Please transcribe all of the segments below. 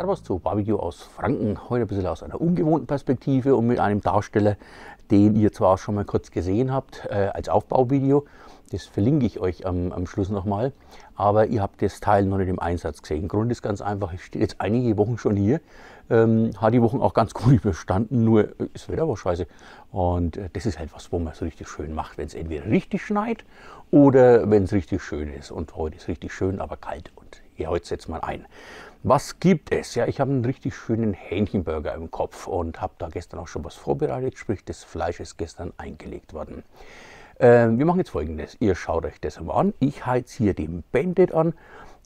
Servus zu Barbecue aus Franken. Heute ein bisschen aus einer ungewohnten Perspektive und mit einem Darsteller, den ihr zwar schon mal kurz gesehen habt äh, als Aufbauvideo. Das verlinke ich euch am, am Schluss nochmal. Aber ihr habt das Teil noch nicht im Einsatz gesehen. Grund ist ganz einfach, ich stehe jetzt einige Wochen schon hier. Ähm, hat die Wochen auch ganz gut überstanden, nur äh, das Wetter war scheiße. Und äh, das ist halt was, wo man so richtig schön macht, wenn es entweder richtig schneit oder wenn es richtig schön ist. Und heute ist richtig schön, aber kalt. Und ja, heute setzt man ein. Was gibt es? Ja, ich habe einen richtig schönen Hähnchenburger im Kopf und habe da gestern auch schon was vorbereitet, sprich das Fleisch ist gestern eingelegt worden. Äh, wir machen jetzt folgendes, ihr schaut euch das mal an. Ich heiz hier den Bandit an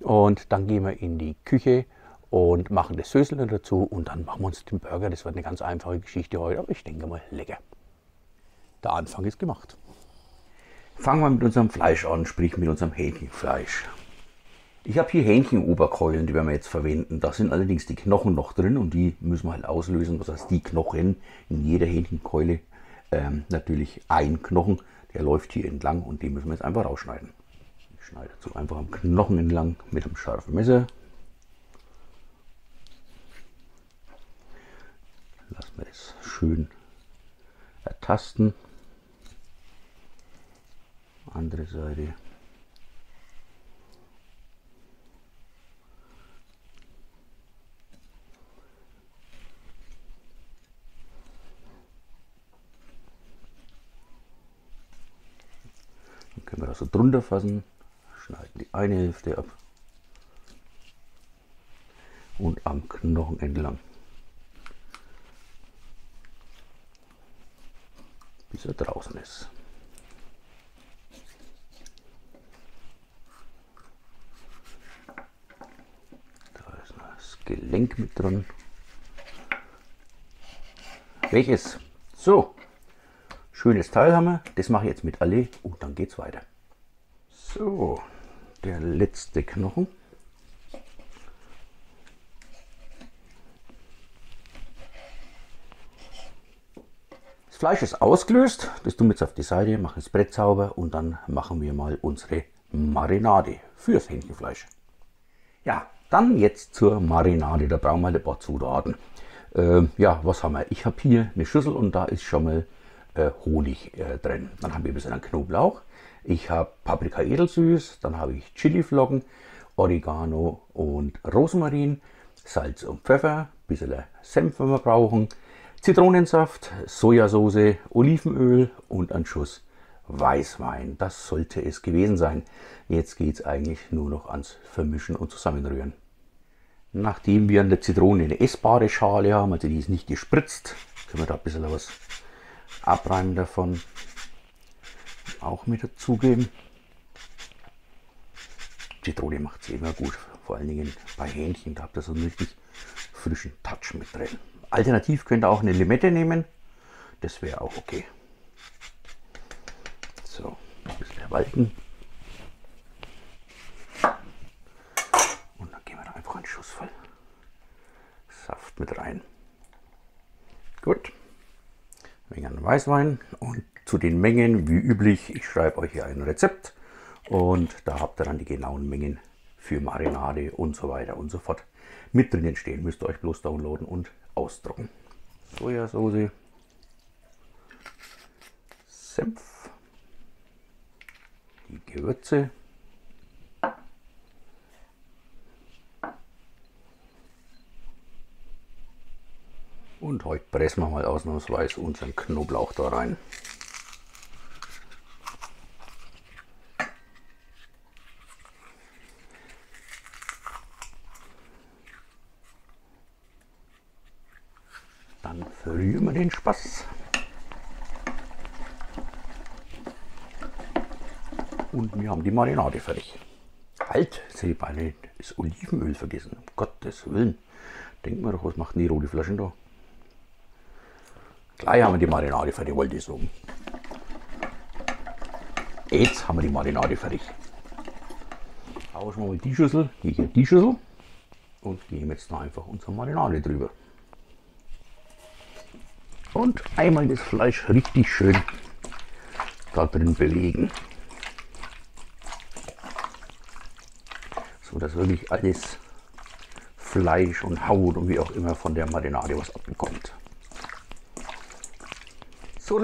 und dann gehen wir in die Küche und machen das Söseln dazu und dann machen wir uns den Burger. Das wird eine ganz einfache Geschichte heute, aber ich denke mal lecker. Der Anfang ist gemacht. Fangen wir mit unserem Fleisch an, sprich mit unserem Hähnchenfleisch. Ich habe hier Hähnchenoberkeulen, die werden wir jetzt verwenden. Da sind allerdings die Knochen noch drin und die müssen wir halt auslösen. Das heißt, die Knochen in jeder Hähnchenkeule ähm, natürlich ein Knochen, der läuft hier entlang und den müssen wir jetzt einfach rausschneiden. Ich schneide dazu einfach am Knochen entlang mit einem scharfen Messer. Lassen wir das schön ertasten. Andere Seite. können wir das so drunter fassen, schneiden die eine Hälfte ab und am Knochen entlang. Bis er draußen ist. Da ist das Gelenk mit dran. Welches? So, Schönes Teil haben wir. Das mache ich jetzt mit alle und dann geht es weiter. So, der letzte Knochen. Das Fleisch ist ausgelöst. Das tun wir jetzt auf die Seite, machen das Brett sauber und dann machen wir mal unsere Marinade fürs Hähnchenfleisch. Ja, dann jetzt zur Marinade. Da brauchen wir ein paar Zutaten. Äh, ja, was haben wir? Ich habe hier eine Schüssel und da ist schon mal äh, Honig äh, drin. Dann haben wir ein bisschen Knoblauch. Ich habe Paprika edelsüß, dann habe ich Chiliflocken, Oregano und Rosmarin, Salz und Pfeffer, ein bisschen Senf, wenn wir brauchen, Zitronensaft, Sojasauce, Olivenöl und ein Schuss Weißwein. Das sollte es gewesen sein. Jetzt geht es eigentlich nur noch ans Vermischen und Zusammenrühren. Nachdem wir an der Zitrone eine essbare Schale haben, also die ist nicht gespritzt, können wir da ein bisschen was Abreiben davon auch mit dazugeben. Zitrone macht es immer gut, vor allen Dingen bei Hähnchen, da habt ihr so einen richtig frischen Touch mit drin. Alternativ könnt ihr auch eine Limette nehmen, das wäre auch okay. So, ein bisschen erwalten. Und dann geben wir da einfach einen Schuss voll Saft mit rein. Gut wenig Weißwein und zu den Mengen wie üblich, ich schreibe euch hier ein Rezept und da habt ihr dann die genauen Mengen für Marinade und so weiter und so fort mit drinnen stehen. Müsst ihr euch bloß downloaden und ausdrucken. Sojasauce, Senf, die Gewürze, Und heute pressen wir mal ausnahmsweise unseren Knoblauch da rein. Dann verrühren wir den Spaß. Und wir haben die Marinade fertig. Halt, hätte ich das Olivenöl vergessen. Um Gottes Willen. Denkt mir doch, was macht denn die rote Flaschen da? Gleich haben wir die Marinade fertig, wollte ich sagen. Jetzt haben wir die Marinade fertig. Tauschen wir mal die Schüssel gegen die Schüssel und geben jetzt noch einfach unsere Marinade drüber. Und einmal das Fleisch richtig schön da drin belegen. So dass wirklich alles Fleisch und Haut und wie auch immer von der Marinade was abbekommt. So,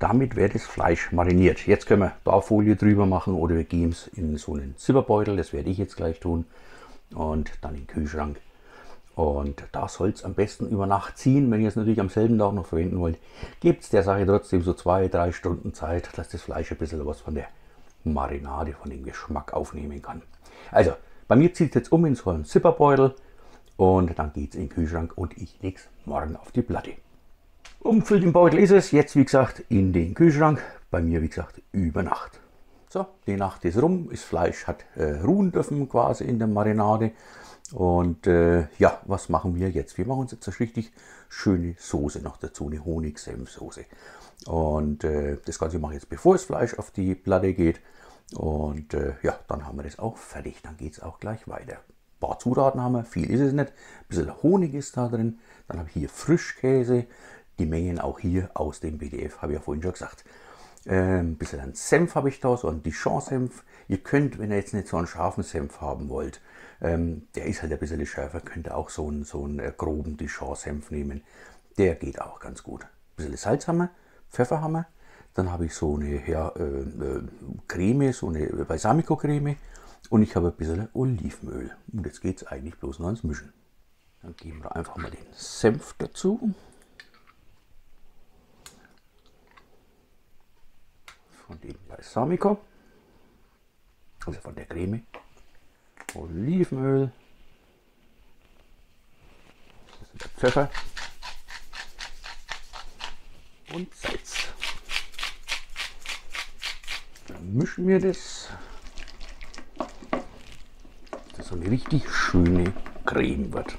damit wird das Fleisch mariniert. Jetzt können wir Baufolie drüber machen oder wir geben es in so einen Zipperbeutel. Das werde ich jetzt gleich tun. Und dann in den Kühlschrank. Und da soll es am besten über Nacht ziehen. Wenn ihr es natürlich am selben Tag noch verwenden wollt, gibt es der Sache trotzdem so zwei, drei Stunden Zeit, dass das Fleisch ein bisschen was von der Marinade, von dem Geschmack aufnehmen kann. Also, bei mir zieht es jetzt um in so einen Zipperbeutel und dann geht es in den Kühlschrank und ich lege es morgen auf die Platte. Umfüllt im Beutel ist es. Jetzt, wie gesagt, in den Kühlschrank. Bei mir, wie gesagt, über Nacht. So, die Nacht ist rum. Das Fleisch hat äh, ruhen dürfen quasi in der Marinade. Und äh, ja, was machen wir jetzt? Wir machen uns jetzt eine richtig schöne Soße noch dazu, eine Honig-Senf-Soße. Und äh, das Ganze mache ich jetzt, bevor das Fleisch auf die Platte geht. Und äh, ja, dann haben wir das auch fertig. Dann geht es auch gleich weiter. Ein paar Zutaten haben wir, viel ist es nicht. Ein bisschen Honig ist da drin. Dann habe ich hier Frischkäse, die Mengen auch hier aus dem PDF, habe ich ja vorhin schon gesagt. Äh, ein bisschen an Senf habe ich da, so einen Dijon-Senf. Ihr könnt, wenn ihr jetzt nicht so einen scharfen Senf haben wollt, ähm, der ist halt ein bisschen schärfer, könnt ihr auch so einen, so einen äh, groben Dijon-Senf nehmen. Der geht auch ganz gut. Ein bisschen Salz haben wir, Pfeffer haben wir. Dann habe ich so eine ja, äh, äh Creme, so eine Balsamico-Creme. Und ich habe ein bisschen Olivenöl. Und jetzt geht es eigentlich bloß noch ans Mischen. Dann geben wir einfach mal den Senf dazu. von dem Balsamico, also von der Creme, Olivenöl, Pfeffer und Salz. Dann mischen wir das, dass so eine richtig schöne Creme wird.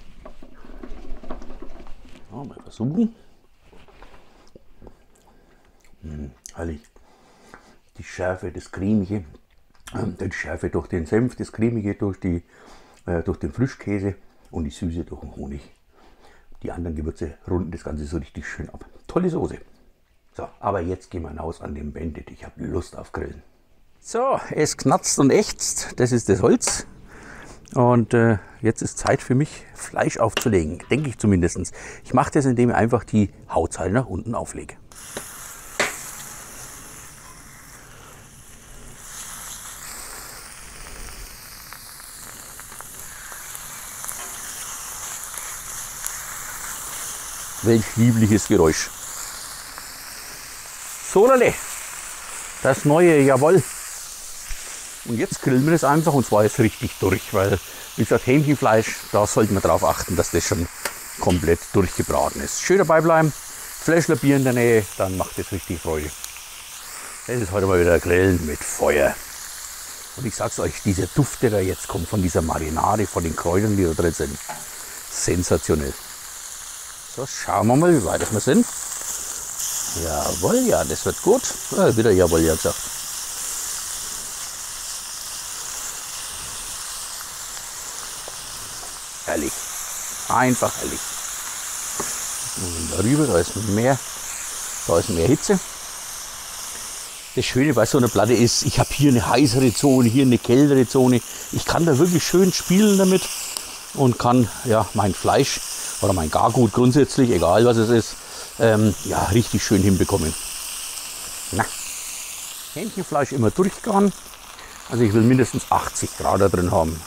Mal versuchen. Hm, herrlich die Schärfe, das Cremige, ähm, die Schärfe durch den Senf, das Cremige durch, die, äh, durch den Frischkäse und die Süße durch den Honig. Die anderen Gewürze runden das Ganze so richtig schön ab. Tolle Soße. So, aber jetzt gehen wir hinaus an den Bandit. Ich habe Lust auf Grillen. So, es knatzt und ächzt. Das ist das Holz. Und äh, jetzt ist Zeit für mich, Fleisch aufzulegen. Denke ich zumindest. Ich mache das, indem ich einfach die Hautzeile nach unten auflege. Welch liebliches Geräusch. Solale, das neue, jawohl. Und jetzt grillen wir das einfach und zwar jetzt richtig durch, weil, wie gesagt, Hähnchenfleisch, da sollten wir darauf achten, dass das schon komplett durchgebraten ist. Schön dabei bleiben, Fläschler Bier in der Nähe, dann macht das richtig Freude. Das ist heute mal wieder Grillen mit Feuer. Und ich sag's euch, dieser Duft, der da jetzt kommt von dieser Marinade, von den Kräutern, die da drin sind, sensationell. So, schauen wir mal, wie weit wir sind. Jawohl, ja, das wird gut. Ja, wieder jawohl, ja gesagt. Herrlich. Einfach herrlich. Darüber, da ist mehr, da ist mehr Hitze. Das Schöne bei so einer Platte ist, ich habe hier eine heißere Zone, hier eine kältere Zone. Ich kann da wirklich schön spielen damit und kann ja mein Fleisch oder mein Gargut grundsätzlich, egal was es ist, ähm, ja, richtig schön hinbekommen. Na, Hähnchenfleisch immer durchgaren. Also ich will mindestens 80 Grad da drin haben.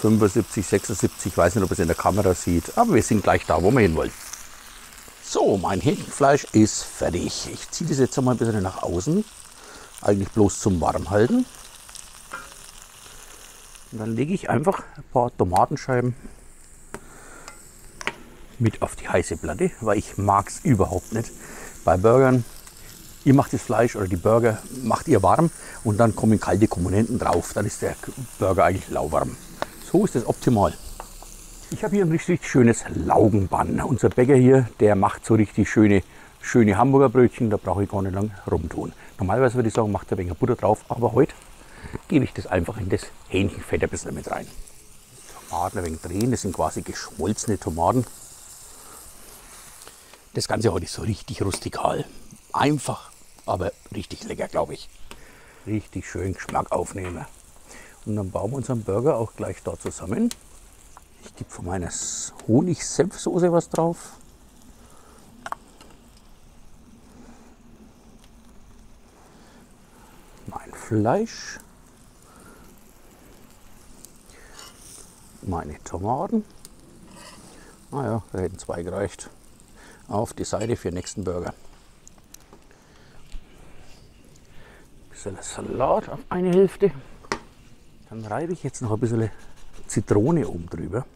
75, 76, weiß nicht, ob es in der Kamera sieht, aber wir sind gleich da, wo wir hin wollen. So, mein Hähnchenfleisch ist fertig. Ich ziehe das jetzt einmal ein bisschen nach außen, eigentlich bloß zum Warmhalten. Und dann lege ich einfach ein paar Tomatenscheiben mit auf die heiße Platte, weil ich mag es überhaupt nicht. Bei Burgern, ihr macht das Fleisch oder die Burger macht ihr warm und dann kommen kalte Komponenten drauf. Dann ist der Burger eigentlich lauwarm. So ist das optimal. Ich habe hier ein richtig schönes Laugenbann. Unser Bäcker hier, der macht so richtig schöne, schöne Hamburger Brötchen. Da brauche ich gar nicht lang rumtun. Normalerweise würde ich sagen, macht ein wenig Butter drauf, aber heute gebe ich das einfach in das Hähnchenfett ein bisschen mit rein. Tomaten ein wenig drehen, das sind quasi geschmolzene Tomaten. Das Ganze heute ist so richtig rustikal. Einfach, aber richtig lecker, glaube ich. Richtig schön Geschmack aufnehmen. Und dann bauen wir unseren Burger auch gleich da zusammen. Ich gebe von meiner Honig-Senfsoße was drauf. Mein Fleisch. Meine Tomaten. Naja, da hätten zwei gereicht. Auf die Seite für den nächsten Burger. Bisschen Salat auf eine Hälfte. Dann reibe ich jetzt noch ein bisschen Zitrone oben drüber.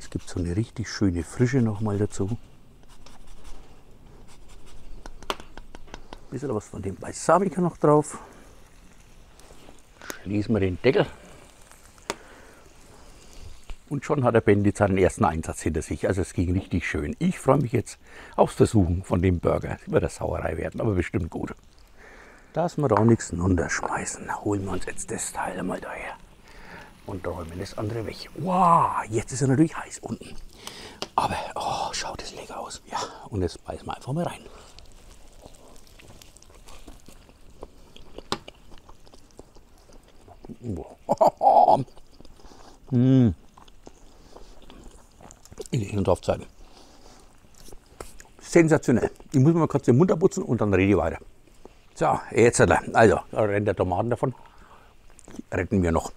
Es gibt so eine richtig schöne Frische noch mal dazu. Ein bisschen was von dem Balsamico noch drauf. Schließen wir den Deckel. Und schon hat der Bendy seinen ersten Einsatz hinter sich. Also es ging richtig schön. Ich freue mich jetzt aufs Versuchen von dem Burger. Es wird eine Sauerei werden, aber bestimmt gut. Dass wir da nichts runterschmeißen, holen wir uns jetzt das Teil mal daher und räumen das andere weg. Wow, jetzt ist er natürlich heiß unten. Aber, oh, schaut das lecker aus. Ja, und jetzt beißen wir einfach mal rein. Wow. mmh. Ich lege drauf Zeit. Sensationell. Ich muss mal kurz den Mund abputzen und dann rede ich weiter. So, jetzt, also, da rennt der Tomaten davon. Retten wir noch.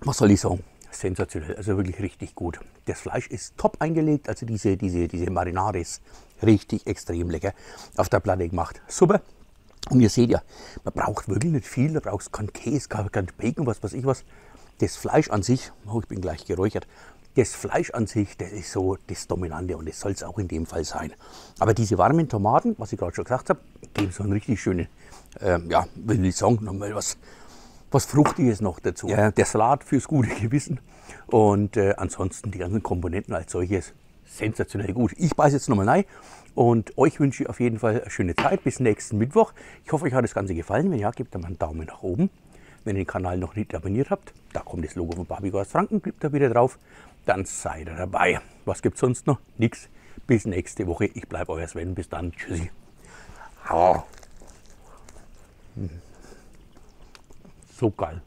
Was soll ich sagen? Sensationell, also wirklich richtig gut. Das Fleisch ist top eingelegt, also diese, diese, diese Marinade ist richtig extrem lecker auf der Platte gemacht. Super. Und ihr seht ja, man braucht wirklich nicht viel, da brauchst kein Käse, kein Bacon, was weiß ich was. Das Fleisch an sich, oh, ich bin gleich geräuchert, das Fleisch an sich, das ist so das Dominante und das soll es auch in dem Fall sein. Aber diese warmen Tomaten, was ich gerade schon gesagt habe, geben so einen richtig schönen, ähm, ja, will ich sagen, nochmal was, was Fruchtiges noch dazu. Ja, der Salat fürs gute Gewissen und äh, ansonsten die ganzen Komponenten als solches sensationell gut. Ich beiße jetzt nochmal rein und euch wünsche ich auf jeden Fall eine schöne Zeit bis nächsten Mittwoch. Ich hoffe, euch hat das Ganze gefallen. Wenn ja, gebt dann mal einen Daumen nach oben. Wenn ihr den Kanal noch nicht abonniert habt, da kommt das Logo von Barbie aus Franken, klickt da wieder drauf dann seid ihr dabei. Was gibt es sonst noch? Nix. Bis nächste Woche. Ich bleibe euer Sven. Bis dann. Tschüssi. So geil.